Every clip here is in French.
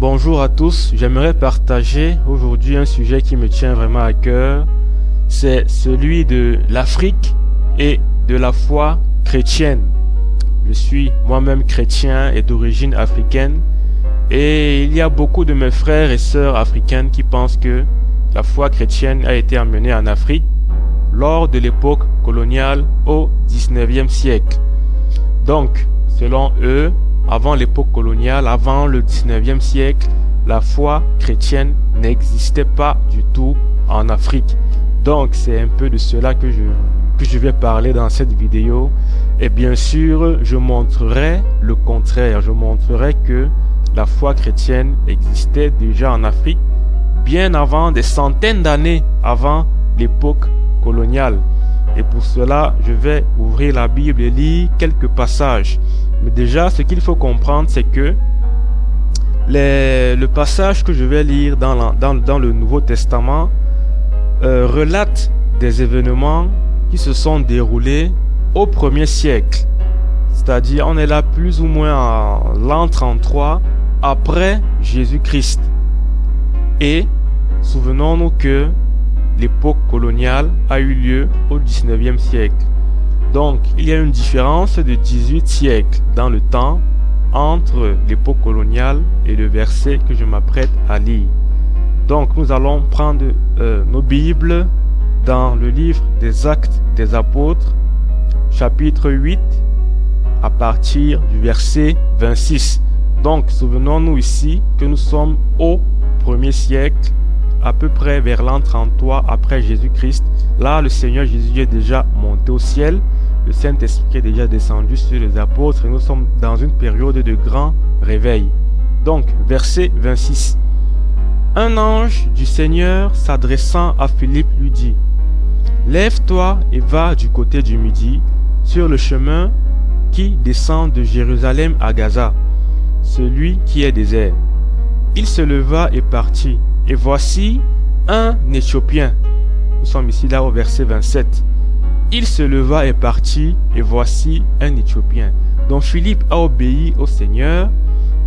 Bonjour à tous, j'aimerais partager aujourd'hui un sujet qui me tient vraiment à cœur. C'est celui de l'Afrique et de la foi chrétienne. Je suis moi-même chrétien et d'origine africaine et il y a beaucoup de mes frères et sœurs africaines qui pensent que la foi chrétienne a été amenée en Afrique lors de l'époque coloniale au 19e siècle. Donc, selon eux, avant l'époque coloniale, avant le 19e siècle, la foi chrétienne n'existait pas du tout en Afrique. Donc, c'est un peu de cela que je, que je vais parler dans cette vidéo. Et bien sûr, je montrerai le contraire. Je montrerai que la foi chrétienne existait déjà en Afrique bien avant des centaines d'années avant l'époque coloniale. Et pour cela, je vais ouvrir la Bible et lire quelques passages. Mais déjà, ce qu'il faut comprendre, c'est que le passage que je vais lire dans, le Nouveau Testament euh, relate des événements qui se sont déroulés au premier siècle. C'est-à-dire, on est là plus ou moins en l'an 33 après Jésus-Christ. Et souvenons-nous que l'époque coloniale a eu lieu au 19e siècle. Donc, il y a une différence de 18 siècles dans le temps entre l'époque coloniale et le verset que je m'apprête à lire. Donc, nous allons prendre euh, nos Bibles dans le livre des Actes des Apôtres, chapitre 8, à partir du verset 26. Donc, souvenons-nous ici que nous sommes au premier siècle, à peu près vers l'an 33 après Jésus-Christ. Là, le Seigneur Jésus est déjà monté au ciel. Le Saint-Esprit est déjà descendu sur les apôtres et nous sommes dans une période de grand réveil. Donc, verset 26. Un ange du Seigneur s'adressant à Philippe lui dit, Lève-toi et va du côté du midi, sur le chemin qui descend de Jérusalem à Gaza celui qui est désert. Il se leva et partit. Et voici un Éthiopien. Nous sommes ici là au verset 27. Il se leva et partit, et voici un Éthiopien. Donc Philippe a obéi au Seigneur.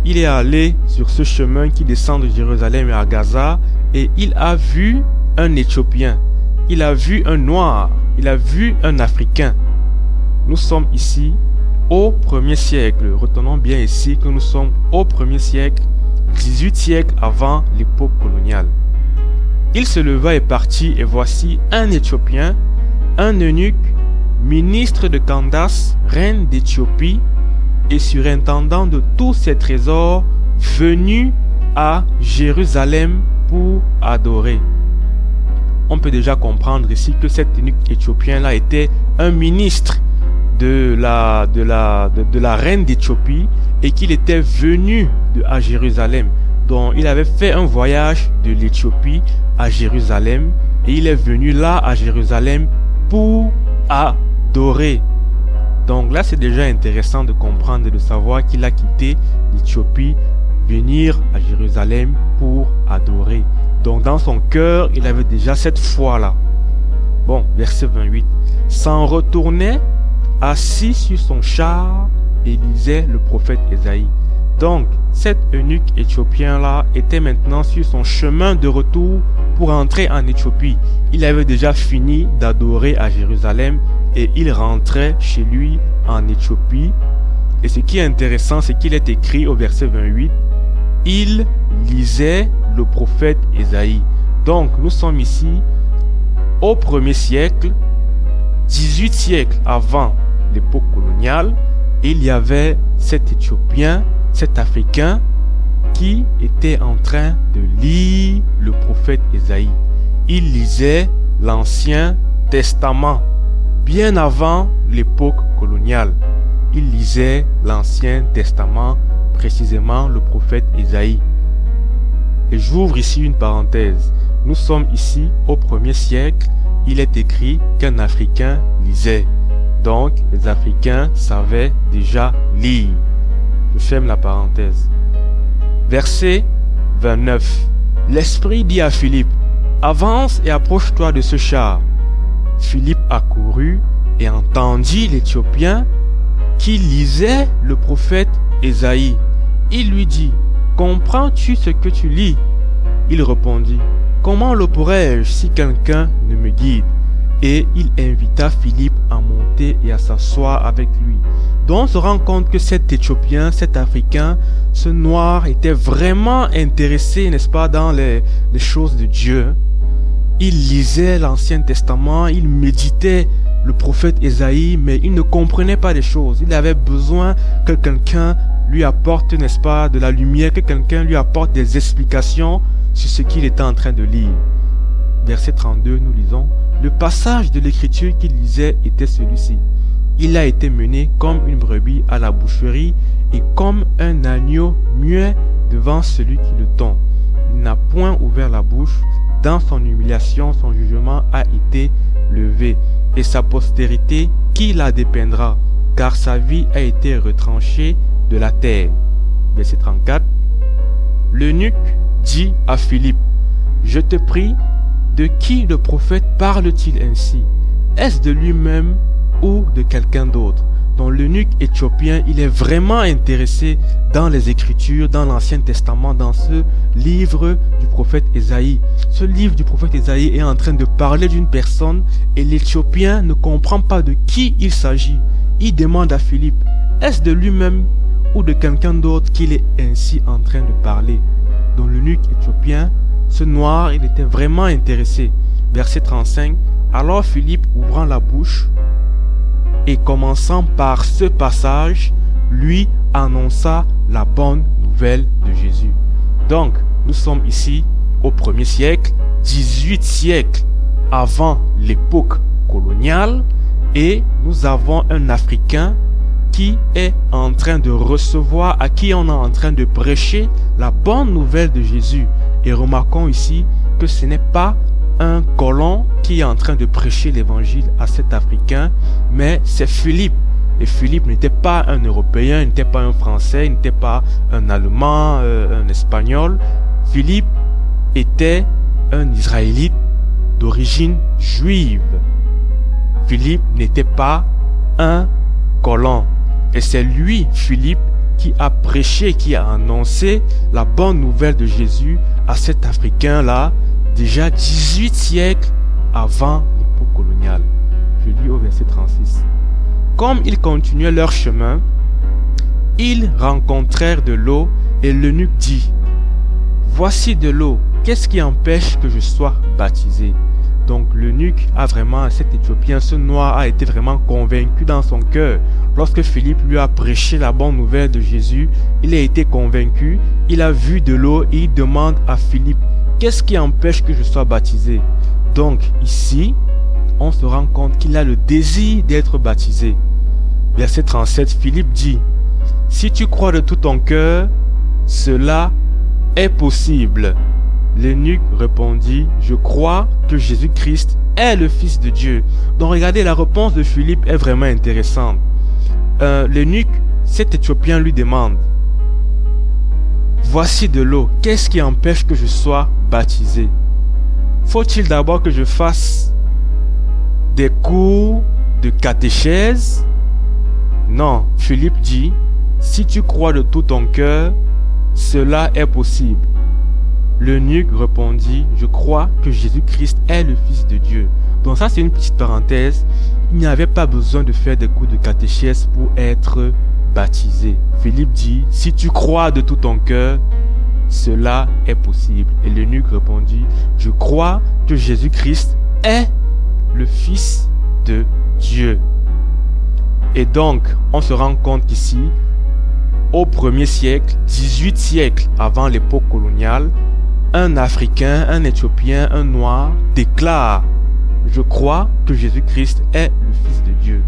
Il est allé sur ce chemin qui descend de Jérusalem à Gaza, et il a vu un Éthiopien. Il a vu un noir. Il a vu un Africain. Nous sommes ici au premier siècle. Retenons bien ici que nous sommes au premier siècle, 18 siècles avant l'époque coloniale. Il se leva et partit, et voici un Éthiopien, un eunuque, ministre de Candace, reine d'Éthiopie, et surintendant de tous ses trésors, venu à Jérusalem pour adorer. On peut déjà comprendre ici que cet eunuque éthiopien-là était un ministre de la, de la, reine d'Éthiopie et qu'il était venu à Jérusalem. Donc il avait fait un voyage de l'Éthiopie à Jérusalem et il est venu là à Jérusalem pour adorer. Donc là c'est déjà intéressant de comprendre et de savoir qu'il a quitté l'Éthiopie, venir à Jérusalem pour adorer. Donc dans son cœur il avait déjà cette foi là. Bon, verset 28. S'en retournait assis sur son char et lisait le prophète Esaïe. Donc, cet eunuque éthiopien-là était maintenant sur son chemin de retour pour entrer en Éthiopie. Il avait déjà fini d'adorer à Jérusalem et il rentrait chez lui en Éthiopie. Et ce qui est intéressant, c'est qu'il est écrit au verset 28, il lisait le prophète Esaïe. Donc, nous sommes ici au premier siècle, 18 siècles avant l'époque coloniale, il y avait cet Éthiopien, cet Africain, qui était en train de lire le prophète Esaïe. Il lisait l'Ancien Testament, bien avant l'époque coloniale. Il lisait l'Ancien Testament, précisément le prophète Esaïe. Et j'ouvre ici une parenthèse. Nous sommes ici au premier siècle. Il est écrit qu'un Africain lisait. Donc, les Africains savaient déjà lire. Je ferme la parenthèse. Verset 29. L'Esprit dit à Philippe, Avance et approche-toi de ce char. Philippe accourut et entendit l'Éthiopien qui lisait le prophète Ésaïe. Il lui dit, comprends-tu ce que tu lis? Il répondit, Comment le pourrais-je si quelqu'un ne me guide? Et il invita Philippe à monter et à s'asseoir avec lui. Donc on se rend compte que cet Éthiopien, cet Africain, ce Noir était vraiment intéressé, n'est-ce pas, dans les, choses de Dieu. Il lisait l'Ancien Testament, il méditait le prophète Esaïe, mais il ne comprenait pas les choses. Il avait besoin que quelqu'un lui apporte, n'est-ce pas, de la lumière, que quelqu'un lui apporte des explications sur ce qu'il était en train de lire. Verset 32, nous lisons, le passage de l'écriture qu'il lisait était celui-ci. Il a été mené comme une brebis à la boucherie et comme un agneau muet devant celui qui le tond. Il n'a point ouvert la bouche. Dans son humiliation, son jugement a été levé. Et sa postérité, qui la dépeindra Car sa vie a été retranchée de la terre. Verset 34. L'eunuque dit à Philippe, Je te prie, de qui le prophète parle-t-il ainsi? Est-ce de lui-même ou de quelqu'un d'autre? Dans l'eunuque éthiopien, il est vraiment intéressé dans les Écritures, dans l'Ancien Testament, dans ce livre du prophète Ésaïe. Ce livre du prophète Ésaïe est en train de parler d'une personne et l'Éthiopien ne comprend pas de qui il s'agit. Il demande à Philippe, est-ce de lui-même ou de quelqu'un d'autre qu'il est ainsi en train de parler? Dans l'eunuque éthiopien, ce noir, il était vraiment intéressé. Verset 35. Alors Philippe, ouvrant la bouche et commençant par ce passage, lui annonça la bonne nouvelle de Jésus. Donc, nous sommes ici au premier siècle, 18 siècles avant l'époque coloniale, et nous avons un Africain qui est en train de recevoir, à qui on est en train de prêcher la bonne nouvelle de Jésus. Et remarquons ici que ce n'est pas un colon qui est en train de prêcher l'évangile à cet Africain, mais c'est Philippe. Et Philippe n'était pas un Européen, il n'était pas un Français, il n'était pas un Allemand, euh, un Espagnol. Philippe était un Israélite d'origine juive. Philippe n'était pas un colon. Et c'est lui, Philippe, qui a prêché, qui a annoncé la bonne nouvelle de Jésus à cet Africain-là, déjà 18 siècles avant l'époque coloniale. Je lis au verset 36. Comme ils continuaient leur chemin, ils rencontrèrent de l'eau et l'eunuque dit, Voici de l'eau, qu'est-ce qui empêche que je sois baptisé? Donc l'eunuque a vraiment, cet Éthiopien, ce noir a été vraiment convaincu dans son cœur. Lorsque Philippe lui a prêché la bonne nouvelle de Jésus, il a été convaincu, il a vu de l'eau et il demande à Philippe, qu'est-ce qui empêche que je sois baptisé? Donc ici, on se rend compte qu'il a le désir d'être baptisé. Verset 37, Philippe dit, Si tu crois de tout ton cœur, cela est possible. L'eunuque répondit, Je crois que Jésus-Christ est le Fils de Dieu. Donc regardez, la réponse de Philippe est vraiment intéressante. Euh, L'eunuque, cet Éthiopien lui demande, Voici de l'eau, qu'est-ce qui empêche que je sois baptisé? Faut-il d'abord que je fasse des cours de catéchèse Non, Philippe dit, Si tu crois de tout ton cœur, cela est possible. L'eunuque répondit, je crois que Jésus-Christ est le Fils de Dieu. Donc ça c'est une petite parenthèse. Il n'y avait pas besoin de faire des coups de catéchèse pour être baptisé. Philippe dit, si tu crois de tout ton cœur, cela est possible. Et l'eunuque répondit, je crois que Jésus-Christ est le Fils de Dieu. Et donc, on se rend compte qu'ici, au premier siècle, 18 siècles avant l'époque coloniale, un Africain, un Éthiopien, un Noir déclare Je crois que Jésus-Christ est le Fils de Dieu.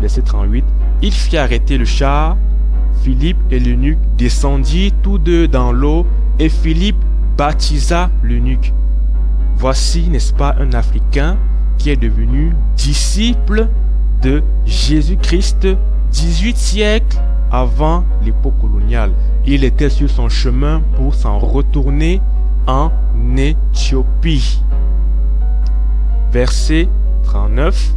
Verset 38 Il fit arrêter le char. Philippe et l'eunuque descendirent tous deux dans l'eau et Philippe baptisa l'eunuque. Voici, n'est-ce pas, un Africain qui est devenu disciple de Jésus-Christ 18 siècles avant l'époque coloniale. Il était sur son chemin pour s'en retourner en Éthiopie. Verset 39.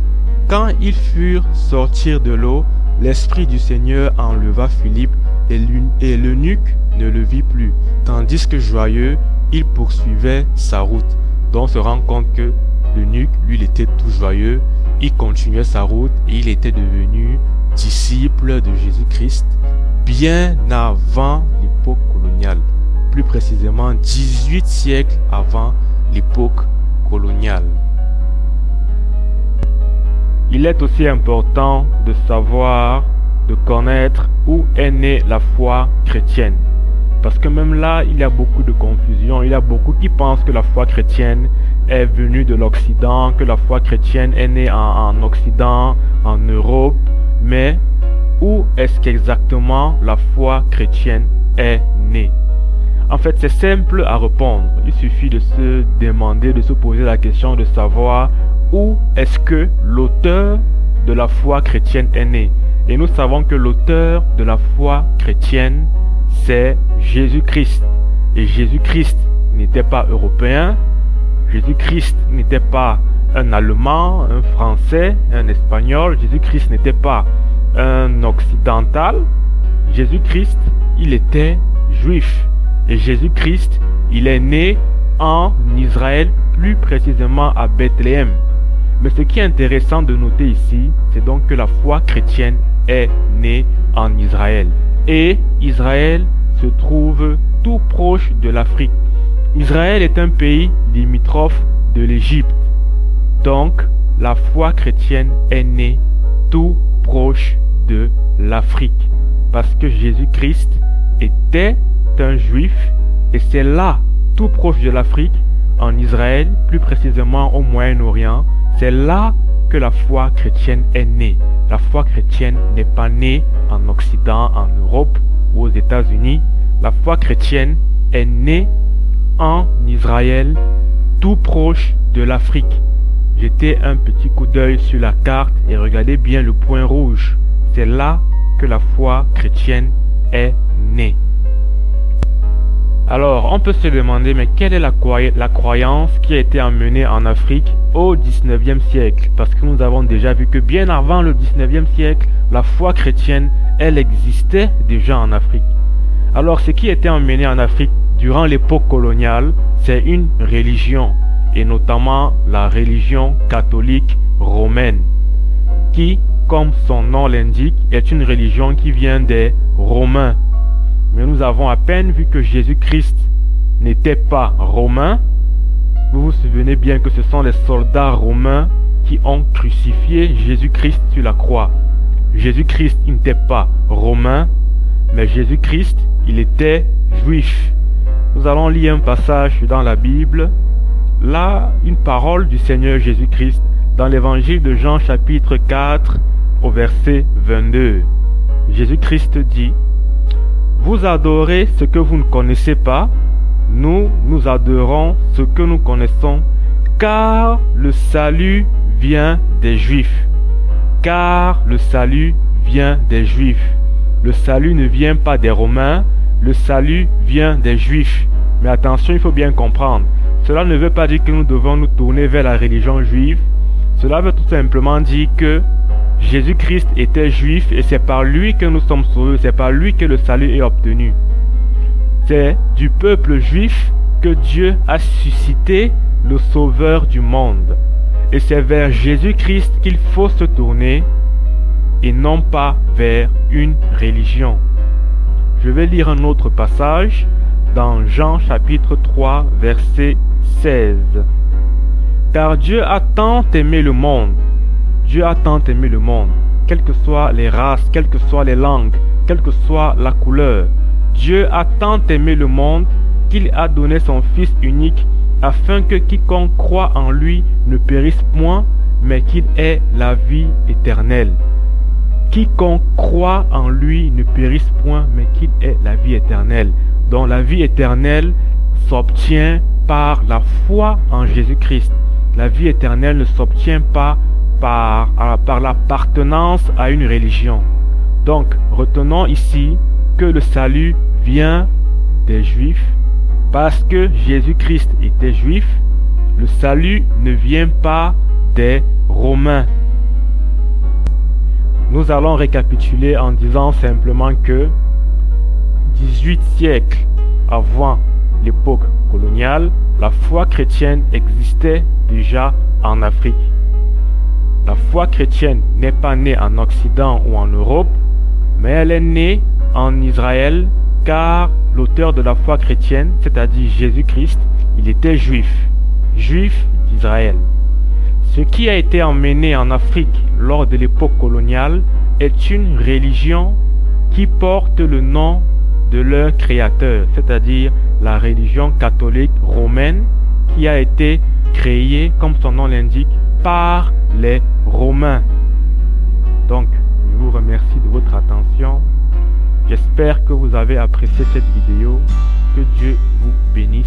Quand ils furent sortis de l'eau, l'Esprit du Seigneur enleva Philippe et l'eunuque ne le vit plus, tandis que joyeux, il poursuivait sa route. Donc on se rend compte que l'eunuque, lui, il était tout joyeux, il continuait sa route et il était devenu disciple de Jésus-Christ bien avant l'époque coloniale, plus précisément 18 siècles avant l'époque coloniale. Il est aussi important de savoir, de connaître où est née la foi chrétienne. Parce que même là, il y a beaucoup de confusion. Il y a beaucoup qui pensent que la foi chrétienne est venue de l'Occident, que la foi chrétienne est née en, Occident, en Europe. Mais où est-ce qu'exactement la foi chrétienne est née? En fait, c'est simple à répondre. Il suffit de se demander, de se poser la question de savoir où est-ce que l'auteur de la foi chrétienne est né. Et nous savons que l'auteur de la foi chrétienne, c'est Jésus-Christ. Et Jésus-Christ n'était pas européen. Jésus-Christ n'était pas un Allemand, un Français, un Espagnol. Jésus-Christ n'était pas un Occidental. Jésus-Christ, il était juif. Et Jésus-Christ, il est né en Israël, plus précisément à Bethléem. Mais ce qui est intéressant de noter ici, c'est donc que la foi chrétienne est née en Israël. Et Israël se trouve tout proche de l'Afrique. Israël est un pays limitrophe de l'Égypte. Donc, la foi chrétienne est née tout proche de l'Afrique. Parce que Jésus-Christ était un juif et c'est là, tout proche de l'Afrique, en Israël, plus précisément au Moyen-Orient, c'est là que la foi chrétienne est née. La foi chrétienne n'est pas née en Occident, en Europe ou aux États-Unis. La foi chrétienne est née en Israël, tout proche de l'Afrique. Jetez un petit coup d'œil sur la carte et regardez bien le point rouge. C'est là que la foi chrétienne est née. Alors, on peut se demander, mais quelle est la, croyance qui a été emmenée en Afrique au 19e siècle? Parce que nous avons déjà vu que bien avant le 19e siècle, la foi chrétienne, elle existait déjà en Afrique. Alors, ce qui a été emmené en Afrique durant l'époque coloniale, c'est une religion, et notamment la religion catholique romaine, qui, comme son nom l'indique, est une religion qui vient des Romains mais nous avons à peine vu que Jésus-Christ n'était pas romain. Vous vous souvenez bien que ce sont les soldats romains qui ont crucifié Jésus-Christ sur la croix. Jésus-Christ n'était pas romain, mais Jésus-Christ, il était juif. Nous allons lire un passage dans la Bible. Là, une parole du Seigneur Jésus-Christ dans l'évangile de Jean chapitre 4 au verset 22. Jésus-Christ dit, vous adorez ce que vous ne connaissez pas, nous, nous adorons ce que nous connaissons, car le salut vient des Juifs. Car le salut vient des Juifs. Le salut ne vient pas des Romains, le salut vient des Juifs. Mais attention, il faut bien comprendre. Cela ne veut pas dire que nous devons nous tourner vers la religion juive. Cela veut tout simplement dire que Jésus-Christ était juif et c'est par lui que nous sommes sauvés, c'est par lui que le salut est obtenu. C'est du peuple juif que Dieu a suscité le sauveur du monde. Et c'est vers Jésus-Christ qu'il faut se tourner et non pas vers une religion. Je vais lire un autre passage dans Jean chapitre 3 verset 16. Car Dieu a tant aimé le monde Dieu a tant aimé le monde, quelles que soient les races, quelles que soient les langues, quelle que soit la couleur. Dieu a tant aimé le monde qu'il a donné son Fils unique afin que quiconque croit en lui ne périsse point, mais qu'il ait la vie éternelle. Quiconque croit en lui ne périsse point, mais qu'il ait la vie éternelle. Donc la vie éternelle s'obtient par la foi en Jésus-Christ. La vie éternelle ne s'obtient pas par, par l'appartenance à une religion. Donc, retenons ici que le salut vient des Juifs parce que Jésus-Christ était juif. Le salut ne vient pas des Romains. Nous allons récapituler en disant simplement que 18 siècles avant l'époque la foi chrétienne existait déjà en Afrique. La foi chrétienne n'est pas née en Occident ou en Europe, mais elle est née en Israël car l'auteur de la foi chrétienne, c'est-à-dire Jésus-Christ, il était juif, juif d'Israël. Ce qui a été emmené en Afrique lors de l'époque coloniale est une religion qui porte le nom de leur créateur, c'est-à-dire la religion catholique romaine qui a été créée, comme son nom l'indique, par les Romains. Donc, je vous remercie de votre attention. J'espère que vous avez apprécié cette vidéo. Que Dieu vous bénisse.